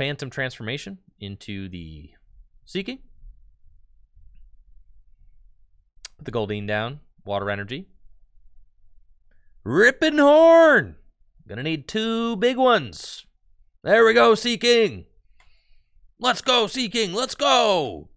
Phantom Transformation into the Seaking. The Goldeen down. Water Energy. Ripping Horn! Gonna need two big ones. There we go, Seaking. Let's go, Seaking. Let's go.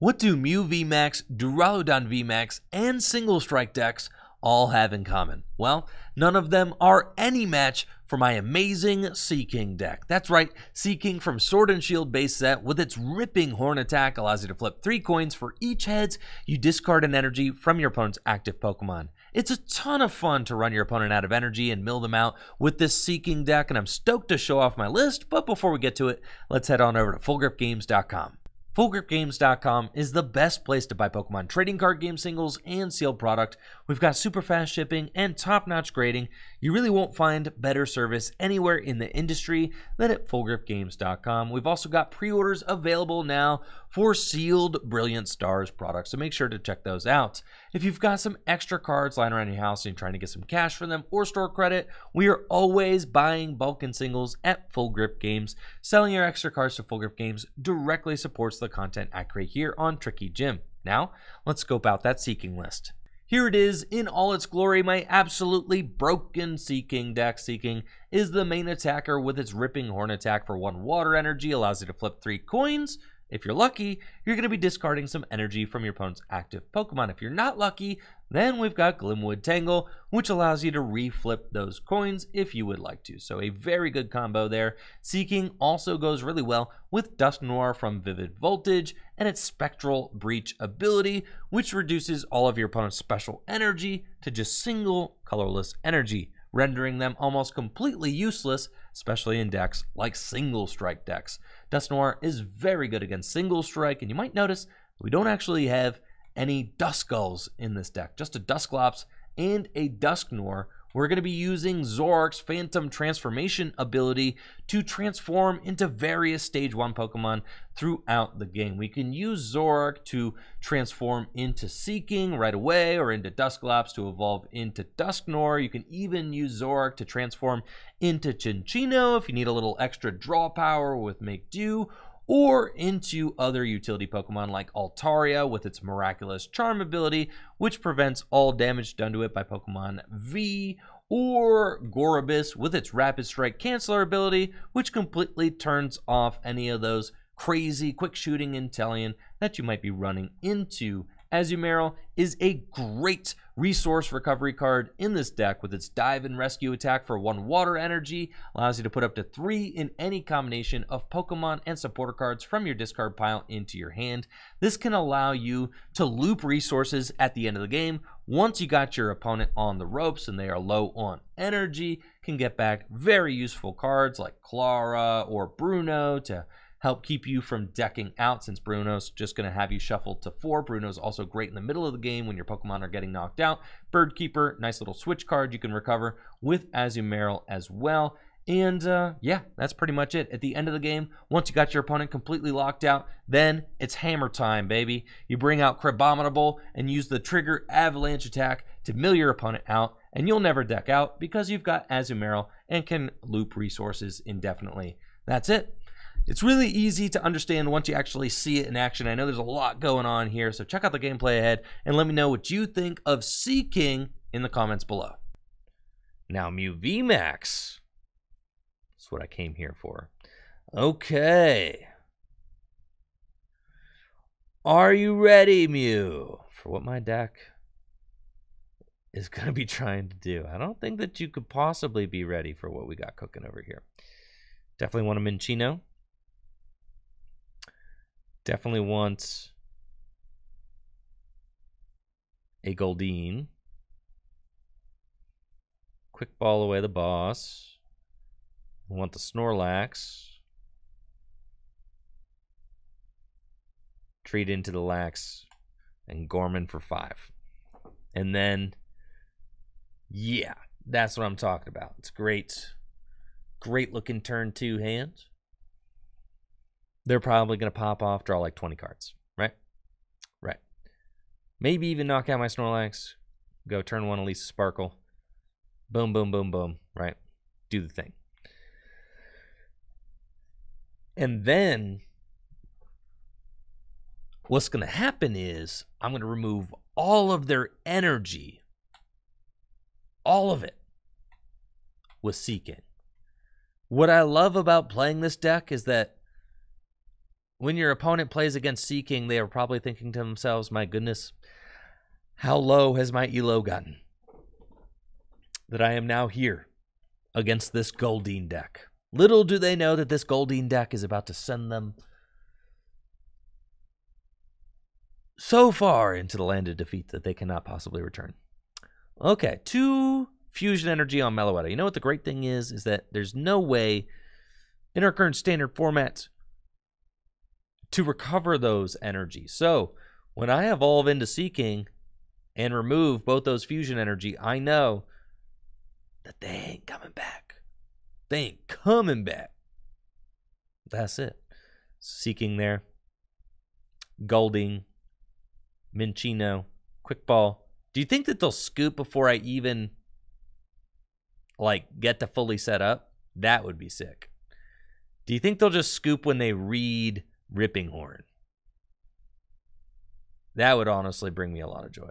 What do Mew VMAX, Duraludon VMAX, and Single Strike decks all have in common? Well, none of them are any match for my amazing Seaking deck. That's right, Seaking from Sword and Shield base set with its ripping horn attack allows you to flip three coins for each heads you discard an energy from your opponent's active Pokemon. It's a ton of fun to run your opponent out of energy and mill them out with this Seaking deck, and I'm stoked to show off my list, but before we get to it, let's head on over to FullGripGames.com. FullGripGames.com is the best place to buy Pokemon trading card game singles and sealed product. We've got super fast shipping and top notch grading. You really won't find better service anywhere in the industry than at FullGripGames.com. We've also got pre orders available now for sealed Brilliant Stars products, so make sure to check those out. If you've got some extra cards lying around your house and you're trying to get some cash for them or store credit, we are always buying bulk and singles at Full Grip Games. Selling your extra cards to Full Grip Games directly supports the content I create here on Tricky Gym. Now, let's scope out that Seaking list. Here it is in all its glory, my absolutely broken Seaking deck. Seaking is the main attacker with its Ripping Horn attack for one water energy, allows you to flip three coins, if you're lucky, you're going to be discarding some energy from your opponent's active Pokemon. If you're not lucky, then we've got Glimwood Tangle, which allows you to reflip those coins if you would like to. So a very good combo there. Seaking also goes really well with Dusknoir from Vivid Voltage and its Spectral Breach ability, which reduces all of your opponent's special energy to just single colorless energy rendering them almost completely useless, especially in decks like single strike decks. Dusknoir is very good against single strike, and you might notice we don't actually have any Duskulls in this deck, just a Dusclops and a Dusknoir. we're going to be using Zoroark's Phantom Transformation ability to transform into various Stage 1 Pokemon throughout the game. We can use Zoroark to transform into Seaking right away or into Dusclops to evolve into Dusknoir. You can even use Zoroark to transform into Cinccino if you need a little extra draw power with Make Do or into other utility Pokemon like Altaria with its miraculous charm ability, which prevents all damage done to it by Pokemon V, or Gorebyss with its Rapid Strike Canceler ability, which completely turns off any of those crazy quick shooting Inteleon that you might be running into Azumarill is a great resource recovery card in this deck with its dive and rescue attack for one water energy, allows you to put up to three in any combination of Pokemon and supporter cards from your discard pile into your hand. This can allow you to loop resources at the end of the game once you got your opponent on the ropes and they are low on energy, can get back very useful cards like Klara or Bruno to help keep you from decking out since Bruno's just going to have you shuffle to four. Bruno's also great in the middle of the game when your Pokemon are getting knocked out. Bird Keeper, nice little switch card you can recover with Azumarill as well. And uh, yeah, that's pretty much it. At the end of the game, once you got your opponent completely locked out, then it's hammer time, baby. You bring out Crabominable and use the trigger avalanche attack to mill your opponent out, and you'll never deck out because you've got Azumarill and can loop resources indefinitely. That's it. It's really easy to understand once you actually see it in action. I know there's a lot going on here, so check out the gameplay ahead and let me know what you think of Seaking in the comments below. Now, Mew VMAX. That's what I came here for. Okay. Are you ready, Mew, for what my deck is going to be trying to do? I don't think that you could possibly be ready for what we got cooking over here. Definitely want a Minccino. Definitely wants a Goldeen. Quick ball away the boss. We want the Snorlax. Treat into the Lax and Gorman for five. And then, yeah, that's what I'm talking about. It's great. Great looking turn two hand they're probably going to pop off, draw like 20 cards, right? Right. Maybe even knock out my Snorlax, go turn one Elesa Sparkle. Boom, boom, boom, boom, right? Do the thing. And then what's going to happen is I'm going to remove all of their energy, all of it, with Seaking. What I love about playing this deck is that when your opponent plays against Seaking, they are probably thinking to themselves, my goodness, how low has my elo gotten? That I am now here against this Goldeen deck. Little do they know that this Goldeen deck is about to send them so far into the land of defeat that they cannot possibly return. Okay, two fusion energy on Meloetta. You know what the great thing is? Is that there's no way in our current standard formats to recover those energies. So when I evolve into Seaking and remove both those fusion energy, I know that they ain't coming back. They ain't coming back. That's it. Seaking there. Goldeen. Minccino. Quick ball. Do you think that they'll scoop before I even like get to fully set up? That would be sick. Do you think they'll just scoop when they read Ripping Horn? That would honestly bring me a lot of joy.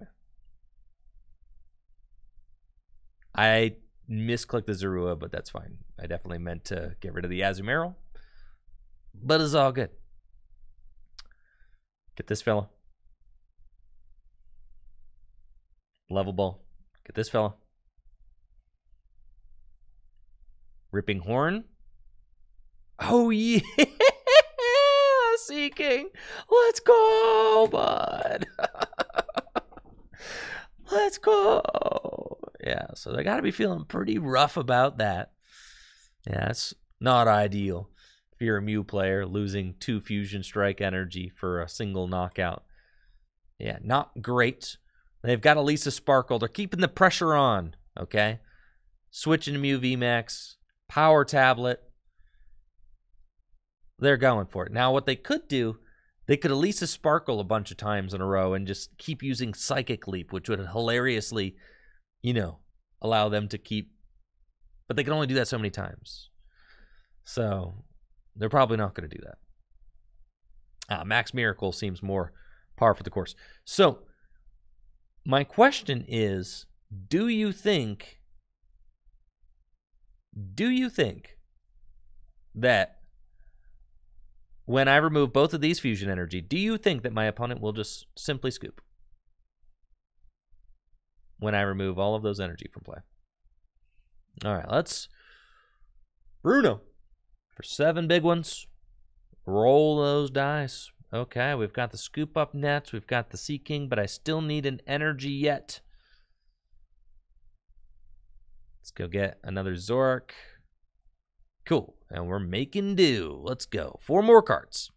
I misclicked the Zorua, but that's fine. I definitely meant to get rid of the Azumarill. But it's all good. Get this fella. Level ball. Get this fella. Ripping horn. Oh yeah. Seaking. Let's go, bud. Let's go. Yeah, so they got to be feeling pretty rough about that. Yeah, it's not ideal if you're a Mew player losing two Fusion Strike energy for a single knockout. Yeah, not great. They've got Elesa Sparkle. They're keeping the pressure on, okay? Switching to Mew VMAX, Power Tablet. They're going for it. Now, what they could do, they could Elesa Sparkle a bunch of times in a row and just keep using Psychic Leap, which would hilariously – you know, allow them to keep, but they can only do that so many times. So they're probably not going to do that. Uh, Max Miracle seems more par for the course. So my question is do you think do you think that when I remove both of these fusion energy, do you think that my opponent will just simply scoop? when I remove all of those energy from play. All right, let's Bruno for seven big ones. Roll those dice. Okay, we've got the scoop up nets, we've got the Seaking, but I still need an energy yet. Let's go get another Zoroark. Cool, and we're making do. Let's go. Four more cards.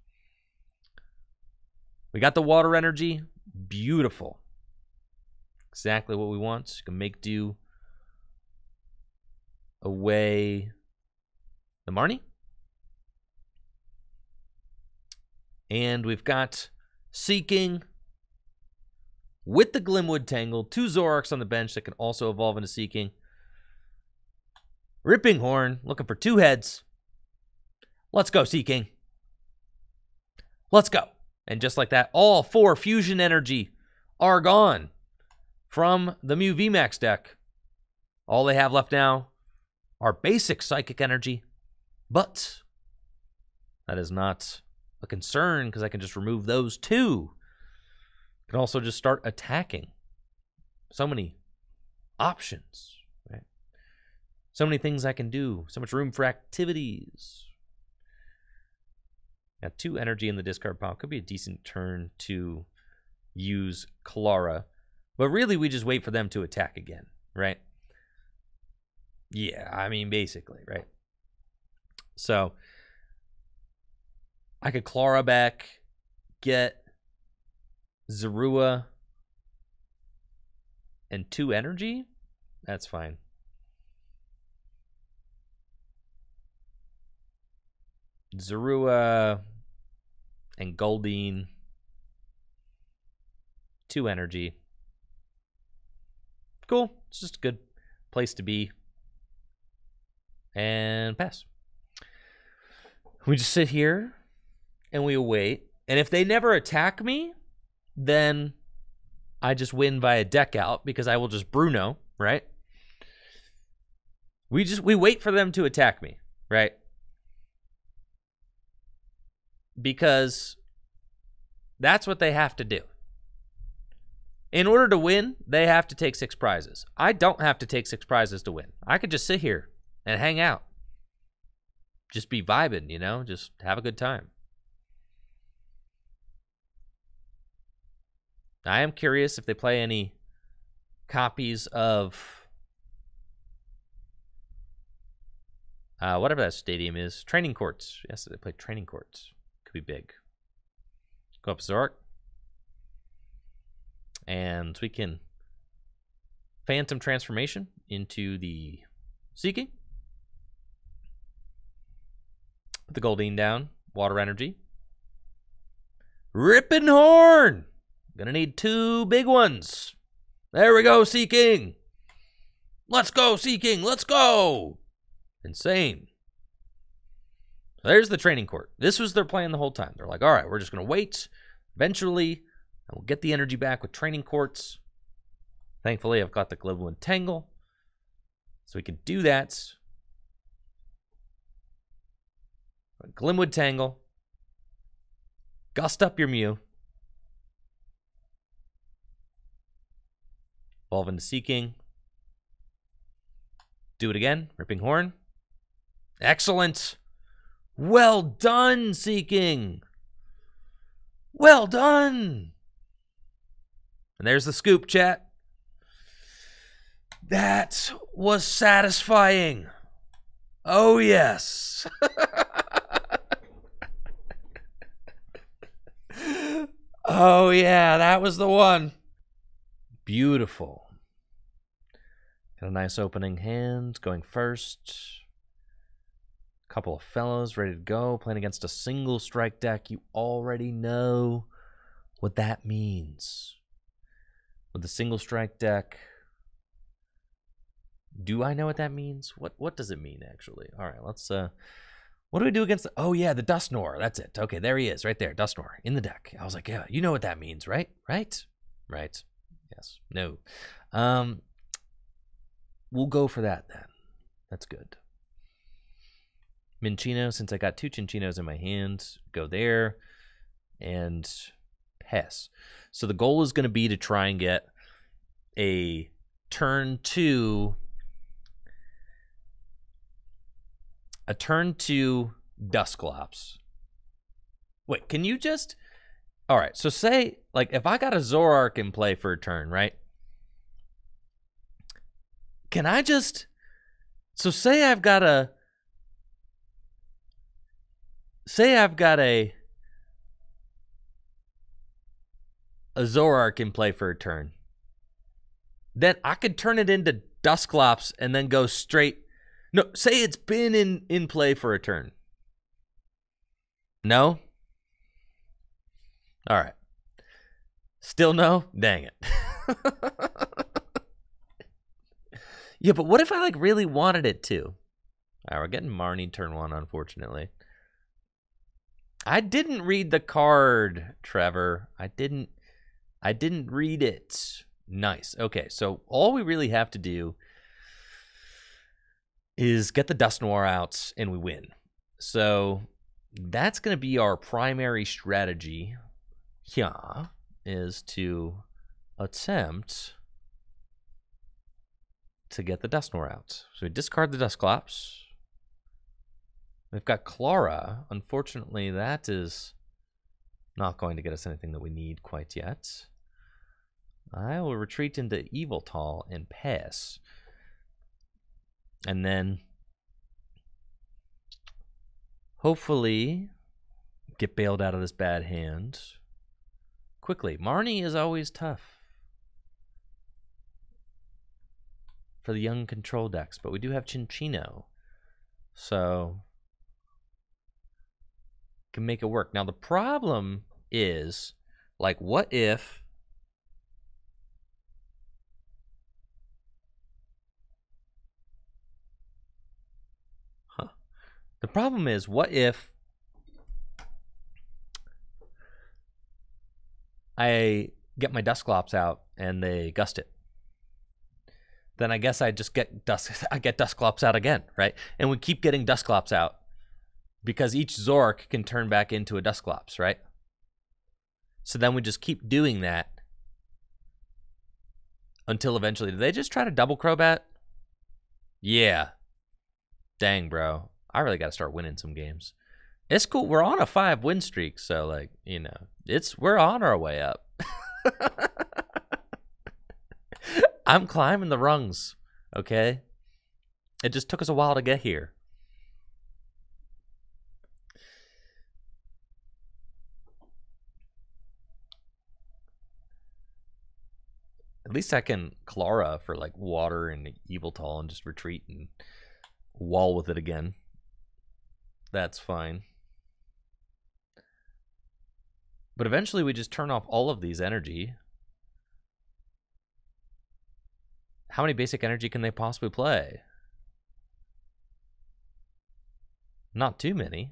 We got the water energy. Beautiful exactly what we want. You can make do away the Marnie. And we've got Seaking with the Glimwood Tangle, two Zoroarks on the bench that can also evolve into Seaking. Ripping Horn, looking for two heads. Let's go, Seaking. Let's go. And just like that, all four fusion energy are gone from the Mew VMAX deck. All they have left now are basic psychic energy, but that is not a concern because I can just remove those two. Can also just start attacking. So many options? So many things I can do. So much room for activities. Two energy in the discard pile. Could be a decent turn to use Klara. but really, we just wait for them to attack again, right? Yeah, I mean, basically, right? So I could Klara back, get Zorua, and two energy. That's fine. Zorua and Goldeen. Two energy. Cool. It's just a good place to be. And pass. We just sit here and we wait. And if they never attack me, then I just win via deck out because I will just Bruno, right? We just we wait for them to attack me, right? Because that's what they have to do. In order to win, they have to take six prizes. I don't have to take six prizes to win. I could just sit here and hang out. Just be vibing, you know, just have a good time. I am curious if they play any copies of uh, whatever that stadium is. Training courts. Yes, they play training courts. Be big. Go up Zoroark. And we can Phantom Transformation into the Seaking. Put the Goldeen down. Water Energy. Ripping Horn! Gonna need two big ones. There we go, Seaking. Let's go, Seaking. Let's go. Insane. There's the training court. This was their plan the whole time. They're like, all right, we're just going to wait. Eventually, we'll get the energy back with training courts. Thankfully, I've got the Glimwood Tangle. So we can do that. Glimwood Tangle. Gust up your Mew. Evolve into Seaking. Do it again. Ripping Horn. Excellent. Well done, Seaking. Well done. And there's the scoop, chat. That was satisfying. Oh, yes. oh, yeah, that was the one. Beautiful. Got a nice opening hand going first. Couple of fellows ready to go. Playing against a single strike deck. You already know what that means. With the single strike deck, do I know what that means? What what does it mean actually? All right, let's uh what do we do against the Oh yeah, the Dusknoir. That's it. Okay, there he is, right there, Dusknoir in the deck. I was like, yeah, you know what that means, right? Right? Right. Yes. No. Um we'll go for that then. That's good. Minccino, since I got two Cinccino's in my hand, go there and pass. So the goal is going to be to try and get a turn two a turn two Dusclops. Wait, can you just all right, so say like if I got a Zoroark in play for a turn, right? Can I just so say I've got a say I've got a a Zoroark in play for a turn. Then I could turn it into Dusclops and then go straight. No, say it's been in in play for a turn. No. All right. Still no? Dang it. yeah, but what if I like really wanted it to? All right, we're getting Marnie turn one, unfortunately. I didn't read the card, Trevor. I didn't I didn't read it. Nice. Okay, so all we really have to do is get the Dusknoir out and we win. So that's going to be our primary strategy here is to attempt to get the Dusknoir out. So we discard the Dust Dusclops. We've got Klara. Unfortunately, that is not going to get us anything that we need quite yet. I will retreat into Yveltal and pass. And then hopefully get bailed out of this bad hand quickly. Marnie is always tough for the young control decks, but we do have Cinccino. So can make it work. Now the problem is like what if huh. The problem is what if I get my dusclops out and they gust it. Then I guess I just get dust I get dusclops out again, right? And we keep getting dusclops out because each Zork can turn back into a Dusclops, right? So then we just keep doing that until eventually. Did they just try to double Crobat? Yeah. Dang, bro. I really got to start winning some games. It's cool. We're on a five win streak, so like you know, it's we're on our way up. I'm climbing the rungs. Okay. It just took us a while to get here. At least I can Klara for like water and Yveltal and just retreat and wall with it again. That's fine. But eventually we just turn off all of these energy. How many basic energy can they possibly play? Not too many.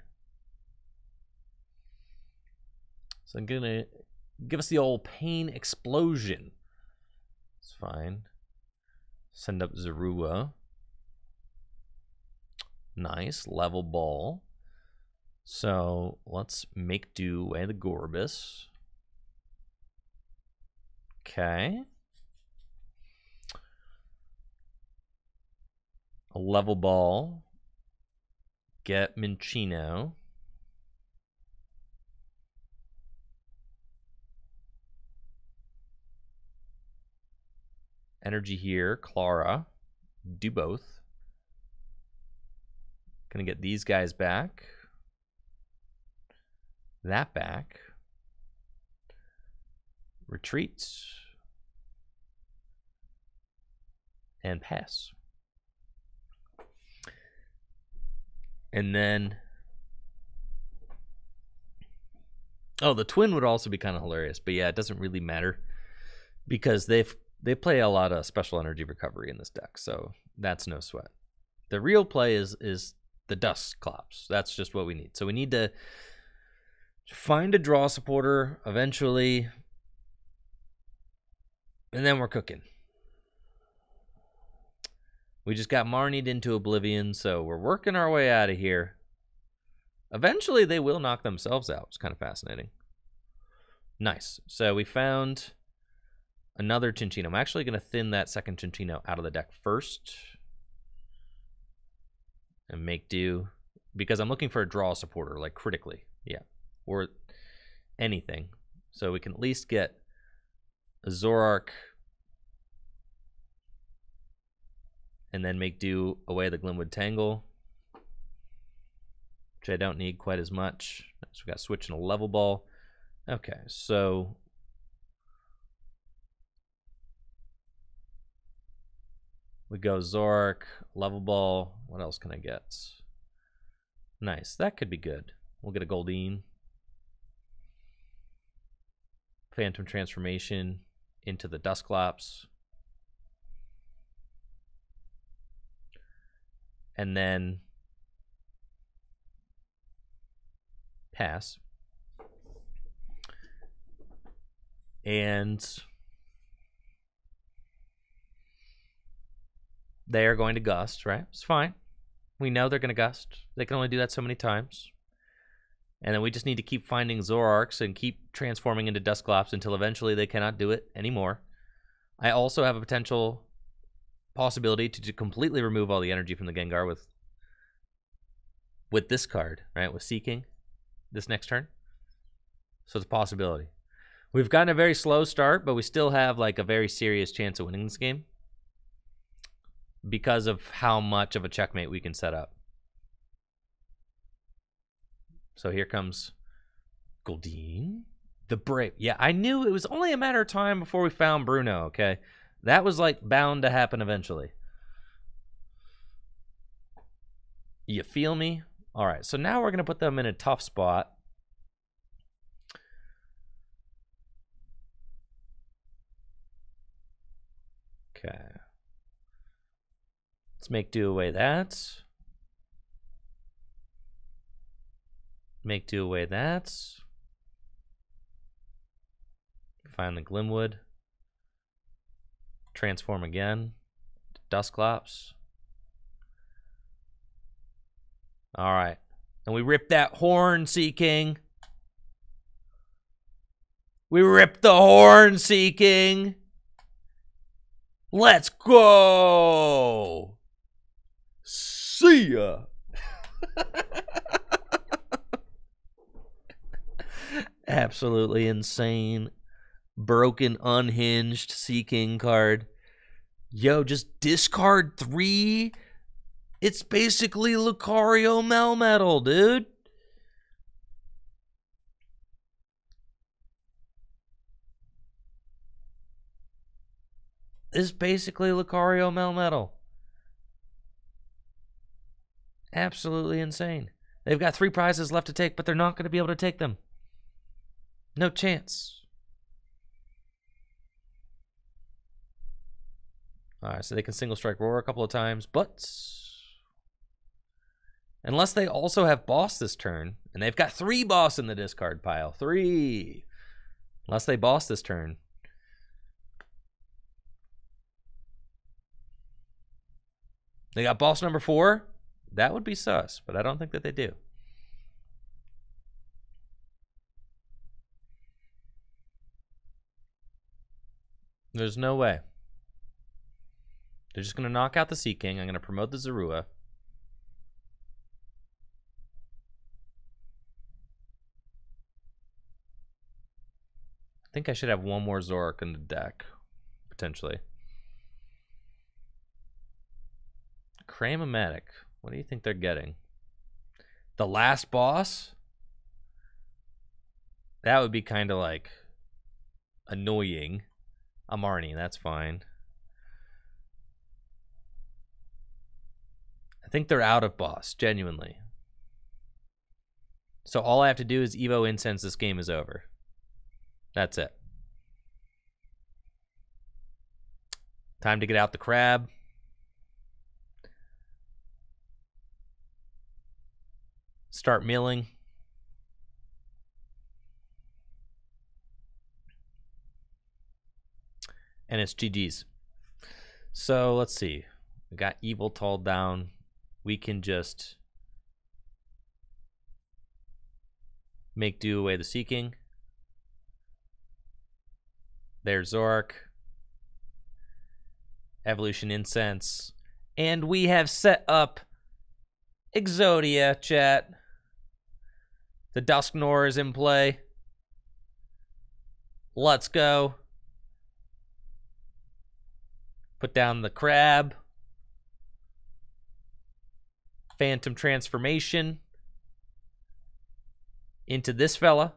So I'm gonna give us the old pain explosion. It's fine. Send up Zorua. Nice. Level ball. So let's make do with the Gorebyss. Okay. A level ball. Get Minccino. Energy here, Klara. Do both. Gonna get these guys back that back. Retreats. And pass. And then Oh, the twin would also be kind of hilarious, but yeah, it doesn't really matter because they've they play a lot of special energy recovery in this deck, so that's no sweat. The real play is is the Dusclops. That's just what we need. So we need to find a draw supporter eventually, and then we're cooking. We just got Marnied into oblivion, so we're working our way out of here. Eventually, they will knock themselves out. It's kind of fascinating. Nice. So we found another Cinccino. I'm actually going to thin that second Cinccino out of the deck first and make do because I'm looking for a draw supporter, like critically. Yeah or anything. So we can at least get a Zoroark and then make do away the Glimwood Tangle, which I don't need quite as much. So we got switching a level ball. Okay, so we go Zoroark, Lovable. What else can I get? Nice, that could be good. We'll get a Goldeen. Phantom Transformation into the Dusclops. And then pass. And they are going to gust, right? It's fine. We know they're going to gust. They can only do that so many times. And then we just need to keep finding Zoroarks and keep transforming into Dusclops until eventually they cannot do it anymore. I also have a potential possibility to, to completely remove all the energy from the Gengar with with this card, right? With Seaking this next turn. So it's a possibility. We've gotten a very slow start, but we still have like a very serious chance of winning this game because of how much of a checkmate we can set up. So here comes Goldeen. The Brave. Yeah, I knew it was only a matter of time before we found Bruno, okay? That was like bound to happen eventually. You feel me? All right, so now we're going to put them in a tough spot. Okay. Let's make do away that. Make do away that. Find the Glimwood. Transform again. Dusclops. All right. And we rip that horn, Seaking. We rip the horn, Seaking. Let's go. See ya. Absolutely insane. Broken, unhinged Seaking card. Yo, just discard three. It's basically Lucario Melmetal, dude. This is basically Lucario Melmetal. Absolutely insane. They've got three prizes left to take, but they're not going to be able to take them. No chance. All right, so they can single strike roar a couple of times, but unless they also have boss this turn, and they've got three boss in the discard pile, three. Unless they boss this turn. They got boss number four. That would be sus, but I don't think that they do. There's no way. They're just going to knock out the Seaking. I'm going to promote the Zorua. I think I should have one more Zoroark in the deck, potentially. Cram-O-Matic. What do you think they're getting? The last boss? That would be kind of like annoying. Amarni, that's fine. I think they're out of boss, genuinely. So all I have to do is Evo Incense, this game is over. That's it. Time to get out the crab. Start milling. And it's GG's. So let's see. We got Yveltal down. We can just make do away the Seaking. There's Zoroark. Evolution Incense. And we have set up Exodia, chat. The Dusknoir is in play. Let's go. Put down the crab. Phantom transformation into this fella.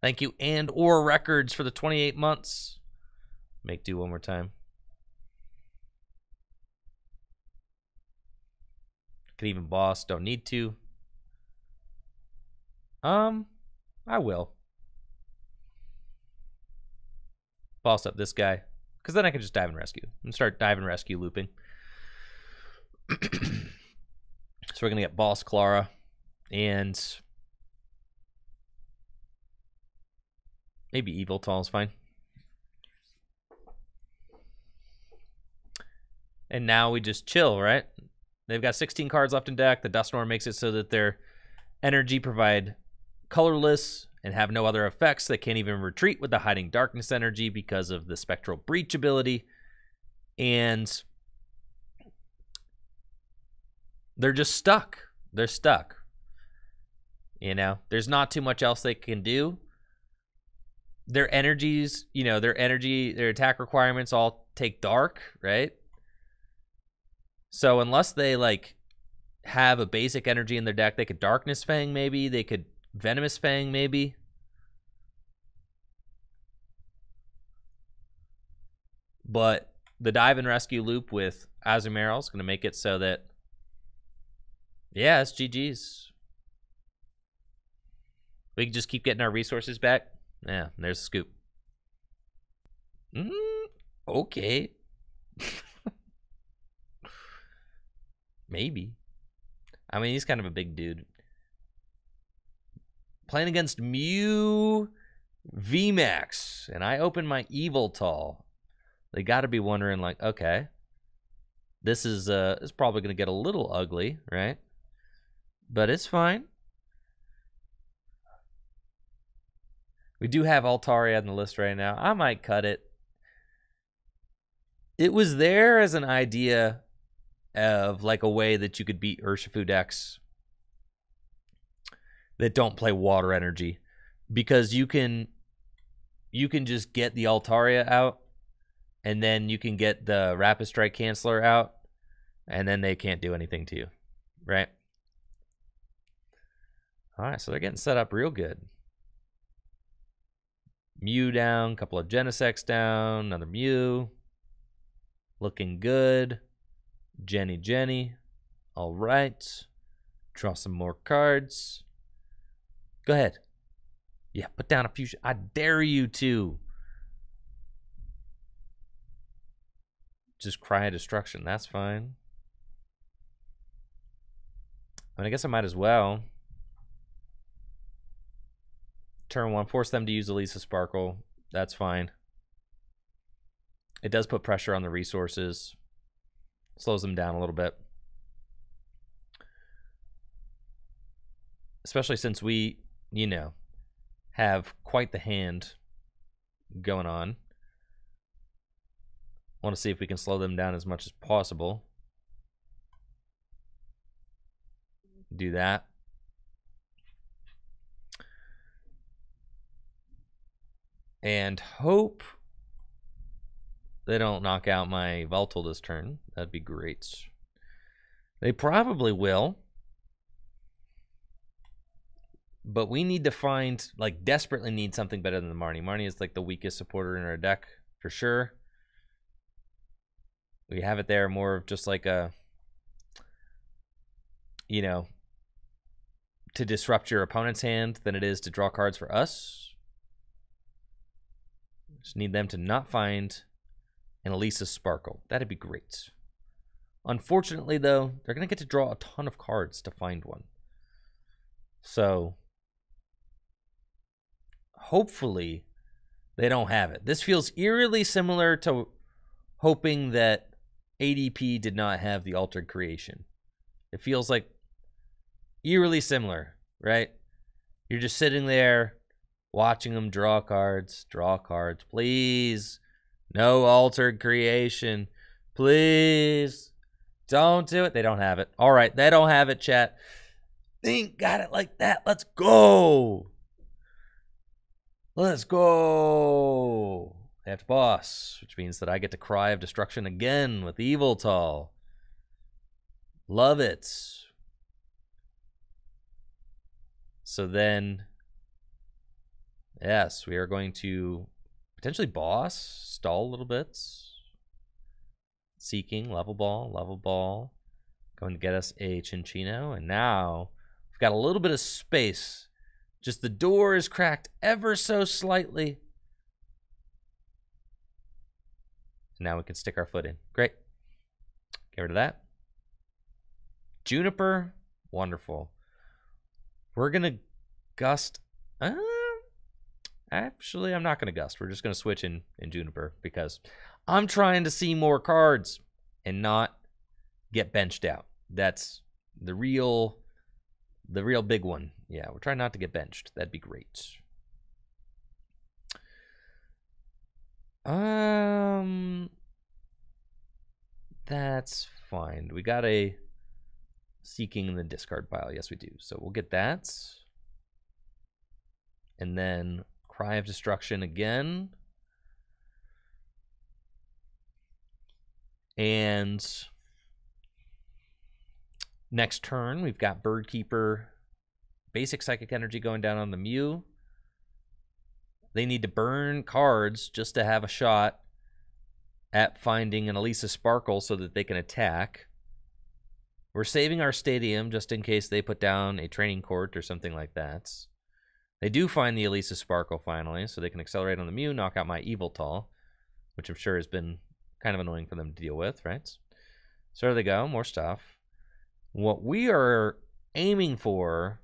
Thank you, and or records for the 28 months. Make do one more time. Could even boss, don't need to. Um, I will. Boss up this guy. Because then I can just dive and rescue. And start dive and rescue looping. so we're going to get Boss Klara. And maybe Yveltal is fine. And now we just chill, right? They've got 16 cards left in deck. The Dusknoir makes it so that their energy provide colorless and have no other effects. They can't even retreat with the hiding darkness energy because of the spectral breach ability. And they're just stuck. They're stuck. You know, there's not too much else they can do. Their energies, you know, their energy, their attack requirements all take dark, right? So unless they like have a basic energy in their deck, they could Darkness Fang maybe, they could Venomous Fang, maybe. But the dive and rescue loop with Azumarill is going to make it so that, yeah, it's GG's. We can just keep getting our resources back. Yeah, there's a scoop. Mm, okay. Maybe. I mean, he's kind of a big dude. Playing against Mew VMAX, and I open my Yveltal. They got to be wondering, like, okay, this is uh, is probably to get a little ugly, right? But it's fine. We do have Altaria on the list right now. I might cut it. It was there as an idea of like a way that you could beat Urshifu decks that don't play water energy because you can you can just get the Altaria out and then you can get the Rapid Strike Canceller out and then they can't do anything to you, right? All right, so they're getting set up real good. Mew down, couple of Genesects down, another Mew. Looking good. Jenny Jenny. All right. Draw some more cards. Go ahead. Yeah, put down a few. I dare you to. Just cry destruction. That's fine. I mean, I guess I might as well. Turn one, force them to use Elesa Sparkle. That's fine. It does put pressure on the resources. Slows them down a little bit. Especially since we, you know, have quite the hand going on. Want to see if we can slow them down as much as possible. Do that. And hope they don't knock out my Yveltal this turn. That'd be great. They probably will. But we need to find, like, desperately need something better than the Marnie. Marnie is, like, the weakest supporter in our deck, for sure. We have it there more of just like a, you know, to disrupt your opponent's hand than it is to draw cards for us. Just need them to not find an Elesa Sparkle. That'd be great. Unfortunately, though, they're going to get to draw a ton of cards to find one. So, hopefully, they don't have it. This feels eerily similar to hoping that ADP did not have the altered creation. It feels like eerily similar, right? You're just sitting there watching them draw cards, draw cards. Please no altered creation. Please. Don't do it. They don't have it. All right. They don't have it, chat. They ain't got it like that. Let's go. Let's go. To boss, which means that I get to cry of destruction again with Yveltal. Love it. So then, yes, we are going to potentially boss, stall a little bit. Seaking, level ball, level ball. Going to get us a Cinccino. And now we've got a little bit of space. Just the door is cracked ever so slightly. Now we can stick our foot in. Great. Get rid of that. Juniper, wonderful. We're going to gust. Uh, Actually, I'm not going to Gust. We're just going to switch in, in Juniper because I'm trying to see more cards and not get benched out. That's the real the real big one. Yeah, we're trying not to get benched. That'd be great. Um that's fine. We got a Seaking in the discard pile. Yes, we do. So we'll get that. And then Cry of Destruction again. And next turn, we've got Birdkeeper, basic Psychic Energy going down on the Mew. They need to burn cards just to have a shot at finding an Elesa Sparkle so that they can attack. We're saving our stadium just in case they put down a training court or something like that. They do find the Elesa Sparkle finally, so they can accelerate on the Mew, knock out my Yveltal, which I'm sure has been kind of annoying for them to deal with, right? So there they go, more stuff. What we are aiming for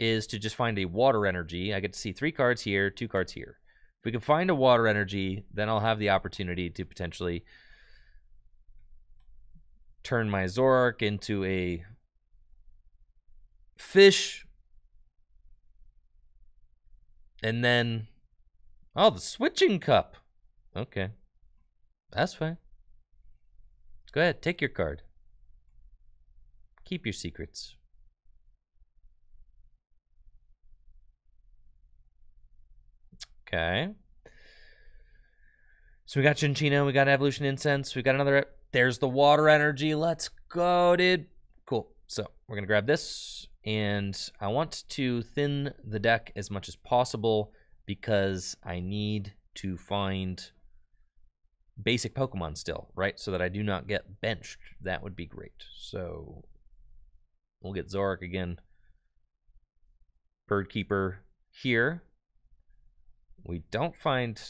is to just find a water energy. I get to see three cards here, two cards here. If we can find a water energy, then I'll have the opportunity to potentially turn my Zoroark into a fish. And then, oh, the switching cup. Okay. That's fine. Go ahead, take your card. Keep your secrets. Okay. So we got Cinccino, we got Evolution Incense, we got another. There's the water energy. Let's go, dude. Cool. So we're gonna grab this, and I want to thin the deck as much as possible because I need to find basic Pokemon still, right? So that I do not get benched. That would be great. So we'll get Zoroark again. Birdkeeper here. We don't find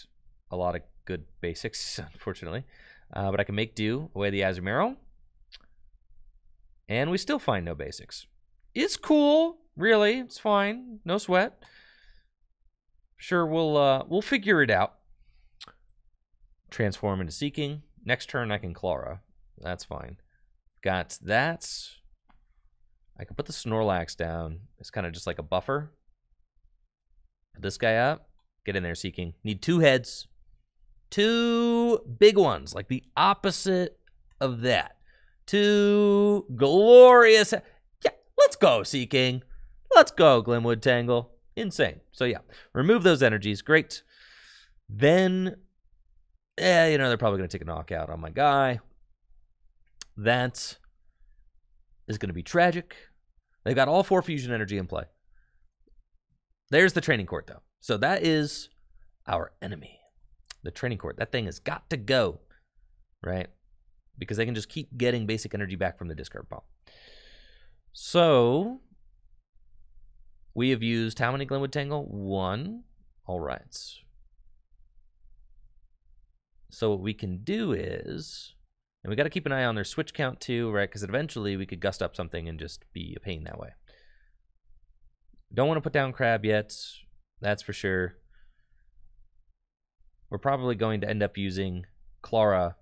a lot of good basics, unfortunately. Uh, but I can make do away the Azumarill. And we still find no basics. It's cool, really. It's fine. No sweat. Sure, we'll uh, we'll figure it out. Transform into Seaking. Next turn, I can Klara. That's fine. Got that. I can put the Snorlax down. It's kind of just like a buffer. Put this guy up. Get in there, Seaking. Need two heads. Two big ones, like the opposite of that. Two glorious. Yeah, let's go, Seaking. Let's go, Glimwood Tangle. Insane. So, yeah, remove those energies. Great. Then, yeah, you know, they're probably going to take a knockout on my guy. That is going to be tragic. They've got all four fusion energy in play. There's the training court, though. So that is our enemy. The training court. That thing has got to go, right? Because they can just keep getting basic energy back from the discard pile. So we have used how many Glimwood Tangle? One. All right. So what we can do is, and we got to keep an eye on their switch count too, right? Because eventually we could gust up something and just be a pain that way. Don't want to put down Crab yet. That's for sure. We're probably going to end up using Klara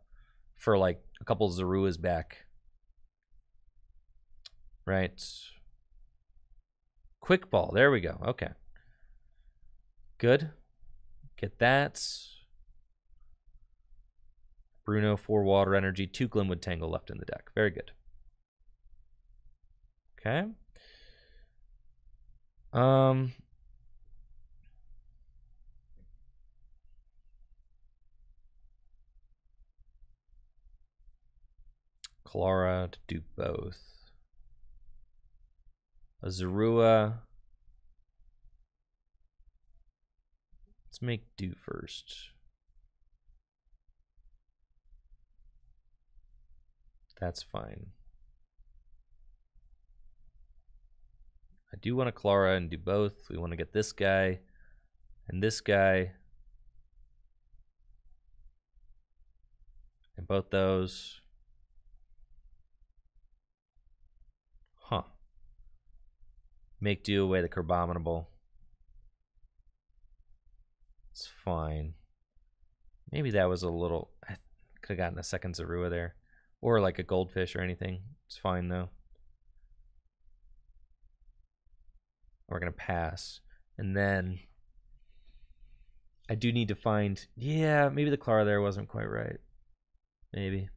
for like a couple Zoruas back. Right. Quick ball. There we go. Okay. Good. Get that. Bruno, four water energy, two Glimwood Tangle left in the deck. Very good. Okay. Um, Klara to do both. Azurua. Let's make do first. That's fine. I do want a Klara and do both. We want to get this guy and this guy. And both those. Huh. Make do away the Crabominable. It's fine. Maybe that was a little... I could have gotten a second Zorua there. Or like a goldfish or anything. It's fine though. We're to pass. And then I do need to find... Yeah, maybe the Klara there wasn't quite right. Maybe.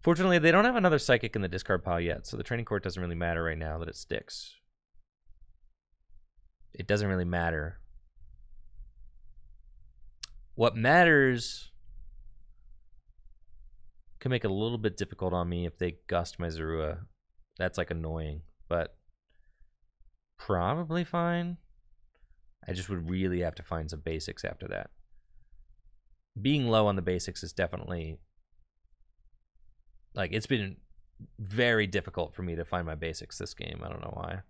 Fortunately, they don't have another Psychic in the discard pile yet, so the Training Court doesn't really matter right now that it sticks. It doesn't really matter. What matters can make it a little bit difficult on me if they gust my Zorua. That's like annoying, but probably fine. I just would really have to find some basics after that. Being low on the basics is definitely like it's been very difficult for me to find my basics this game. I don't know why.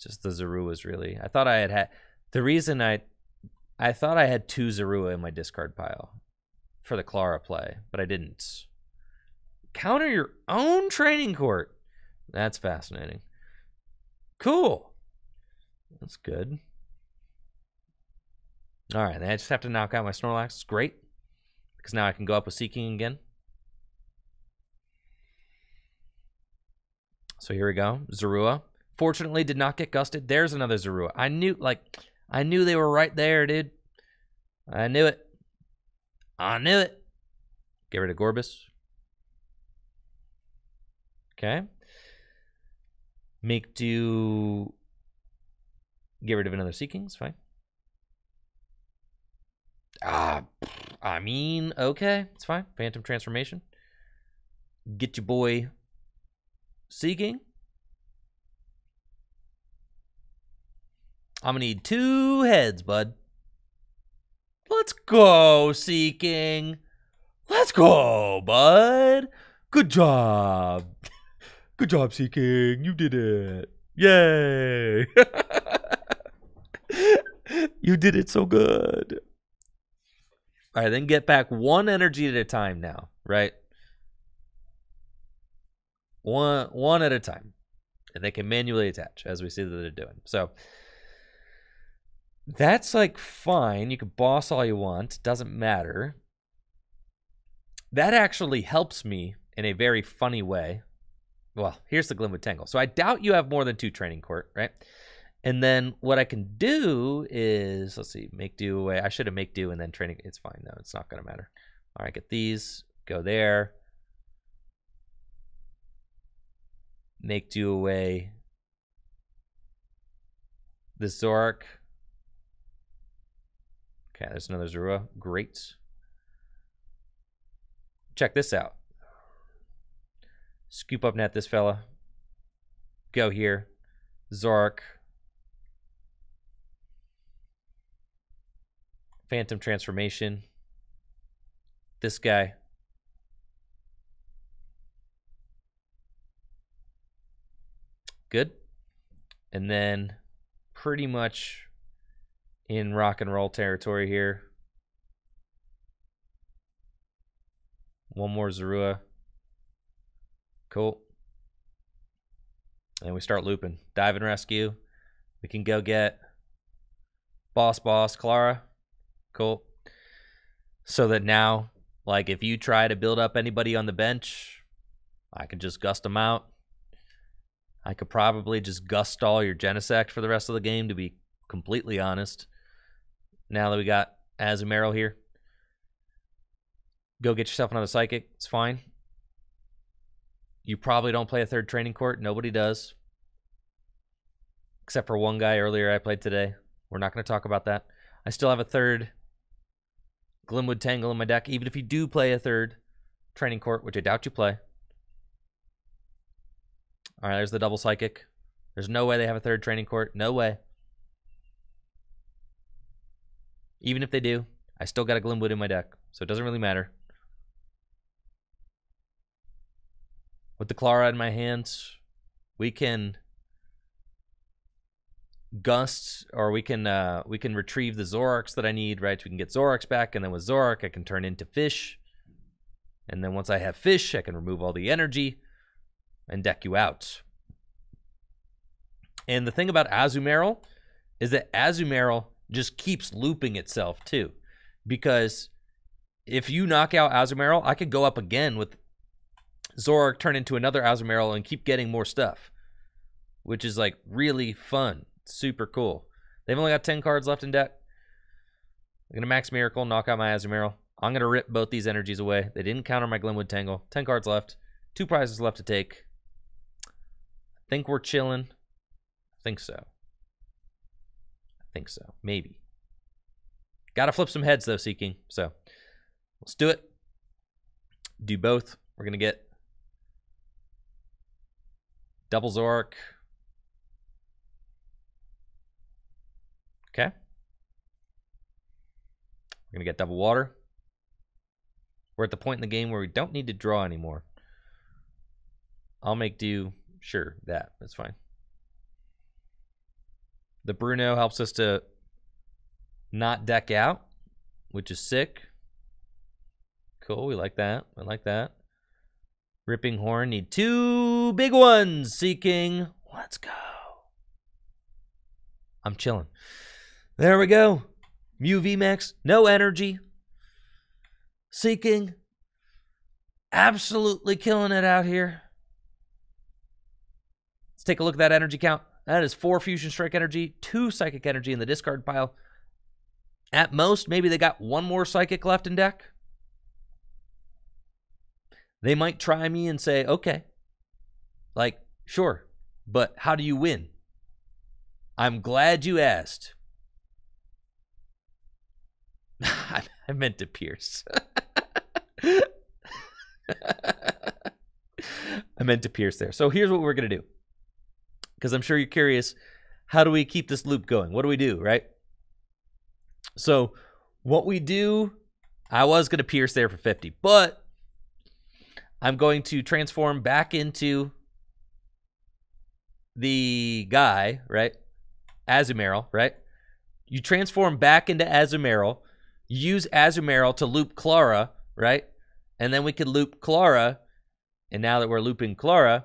Just the Zorua was really. I thought I had had the reason I I thought I had two Zorua in my discard pile for the Klara play, but I didn't. Counter your own training court. That's fascinating. Cool. That's good. All right, I just have to knock out my Snorlax. It's Great. Because now I can go up with Seaking again. So here we go. Zorua. Fortunately, did not get gusted. There's another Zorua. I knew, like, I knew they were right there, dude. I knew it. I knew it. Get rid of Gorebyss. Okay. Make do. Get rid of another Seakings. Fine. Ah, I mean, okay, it's fine. Phantom transformation. Get your boy Seaking. I'm gonna need two heads, bud. Let's go, Seaking. Let's go, bud. Good job. Good job, Seaking. You did it. Yay. you did it so good. All right, then get back one energy at a time now, right? One one at a time. And they can manually attach, as we see that they're doing. So that's like fine. You can boss all you want. Doesn't matter. That actually helps me in a very funny way. Well, here's the Glimwood Tangle. So I doubt you have more than two training court, right? And then what I can do is, let's see, make do away. I should have make do and then training. It's fine though. It's not going to matter. All right, get these. Go there. Make do away. The Zoroark. Okay, there's another Zorua. Great. Check this out. Scoop up net this fella. Go here. Zoroark. Phantom Transformation. This guy. Good. And then pretty much in rock and roll territory here. One more Zorua. Cool. And we start looping. Dive and rescue. We can go get Boss Boss Klara. Cool. So that now, like, if you try to build up anybody on the bench, I can just gust them out. I could probably just gust all your Genesect for the rest of the game, to be completely honest. Now that we got Azumarill here, go get yourself another Psychic. It's fine. You probably don't play a third training court. Nobody does. Except for one guy earlier I played today. We're not going to talk about that. I still have a third Glimwood Tangle in my deck, even if you do play a third training court, which I doubt you play. All right, there's the double psychic. There's no way they have a third training court. No way. Even if they do, I still got a Glimwood in my deck, so it doesn't really matter. With the Klara in my hands, we can Gust, or we can uh, we can retrieve the Zoroarks that I need, right? We can get Zoroarks back, and then with Zoroark, I can turn into fish. And then once I have fish, I can remove all the energy and deck you out. And the thing about Azumarill is that Azumarill just keeps looping itself too. Because if you knock out Azumarill, I could go up again with Zoroark turn into another Azumarill, and keep getting more stuff. Which is like really fun. Super cool. They've only got 10 cards left in deck. I'm going to max Miracle, knock out my Azumarill. I'm going to rip both these energies away. They didn't counter my Glimwood Tangle. 10 cards left. Two prizes left to take. I think we're chilling. I think so. Think so. Maybe. Got to flip some heads, though, Seaking. So let's do it. Do both. We're going to get double Zoroark. Okay. We're going to get double water. We're at the point in the game where we don't need to draw anymore. I'll make do. Sure, that. That's fine. The Bruno helps us to not deck out, which is sick. Cool, we like that. I like that. Ripping Horn, need two big ones. Seaking. Let's go. I'm chilling. There we go. Mew VMAX, no energy. Seaking. Absolutely killing it out here. Let's take a look at that energy count. That is four Fusion Strike energy, two Psychic energy in the discard pile. At most, maybe they got one more Psychic left in deck. They might try me and say, okay, like, sure, but how do you win? I'm glad you asked. I meant to pierce. I meant to pierce there. So here's what we're going to do. Because I'm sure you're curious how do we keep this loop going? What do we do, right? So, what we do, I was going to pierce there for 50, but I'm going to transform back into the guy, right? Azumarill, right? You transform back into Azumarill, use Azumarill to loop Klara, right? And then we could loop Klara. And now that we're looping Klara,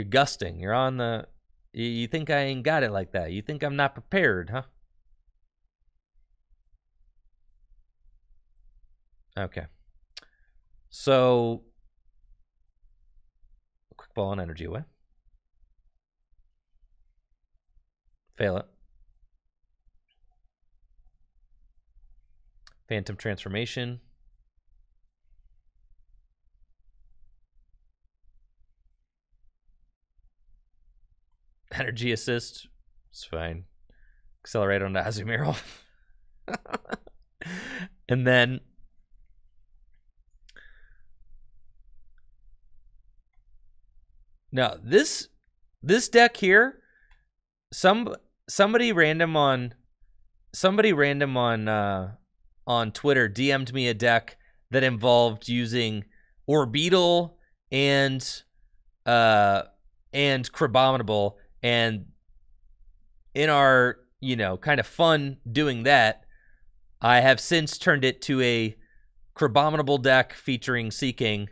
you're gusting. You're on the. You think I ain't got it like that? You think I'm not prepared, huh? Okay. So, quick ball and energy away. Fail it. Phantom transformation. Energy assist. It's fine. Accelerate on Azumarill. and then Now, this this deck here, some somebody random on somebody random on uh on Twitter DM'd me a deck that involved using Orbeetle and uh and Crabominable and in our, you know, kind of fun doing that, I have since turned it to a Crabominable deck featuring Seaking,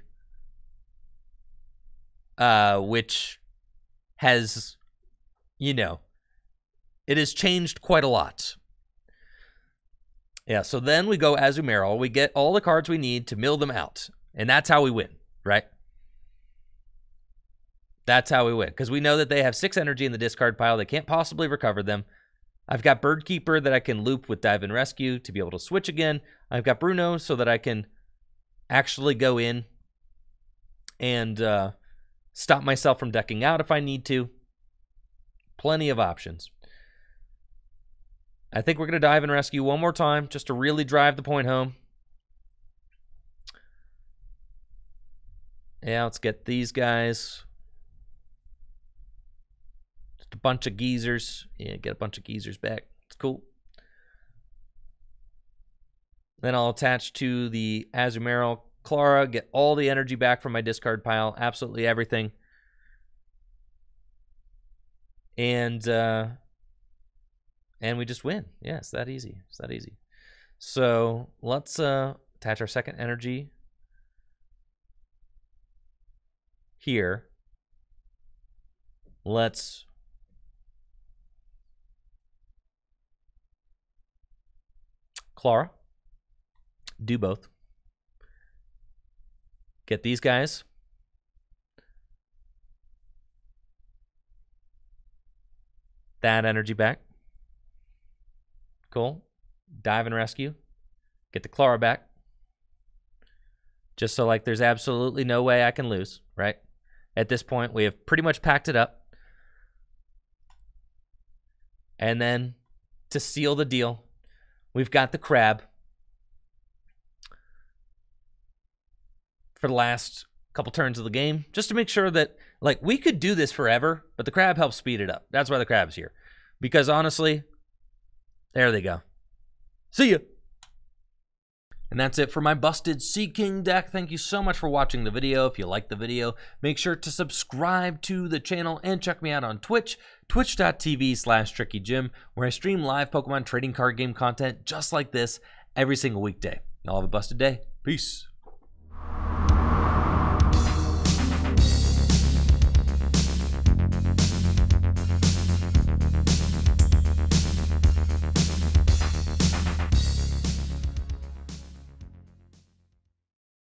uh which has you know it has changed quite a lot. Yeah, so then we go Azumarill. We get all the cards we need to mill them out. And that's how we win, right? That's how we win. Because we know that they have six energy in the discard pile. They can't possibly recover them. I've got Bird Keeper that I can loop with Dive and Rescue to be able to switch again. I've got Bruno so that I can actually go in and uh, stop myself from decking out if I need to. Plenty of options. I think we're going to dive and rescue one more time just to really drive the point home. Yeah, let's get these guys. A bunch of geezers. Yeah, get a bunch of geezers back. It's cool. Then I'll attach to the Azumarill Klara, get all the energy back from my discard pile, absolutely everything. And uh, and we just win. Yeah, it's that easy. It's that easy. So let's uh, attach our second energy here. Let's Klara do both. Get these guys. That energy back. Cool. Dive and rescue. Get the Klara back. Just so like there's absolutely no way I can lose, right? At this point, we have pretty much packed it up. And then to seal the deal, we've got the crab for the last couple turns of the game, just to make sure that like we could do this forever, but the crab helps speed it up. That's why the crab's here. Because honestly, there they go. See ya. And that's it for my busted Seaking deck. Thank you so much for watching the video. If you liked the video, make sure to subscribe to the channel and check me out on Twitch, twitch.tv slash tricky trickygym, where I stream live Pokemon trading card game content just like this every single weekday. Y'all have a busted day. Peace.